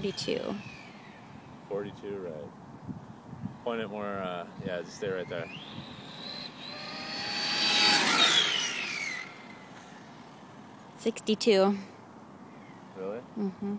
42. 42, right. Point it more, uh, yeah, just stay right there. Sixty-two. Really? Mm-hmm.